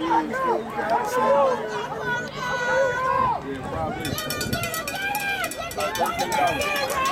Yeah, probably. Like $13.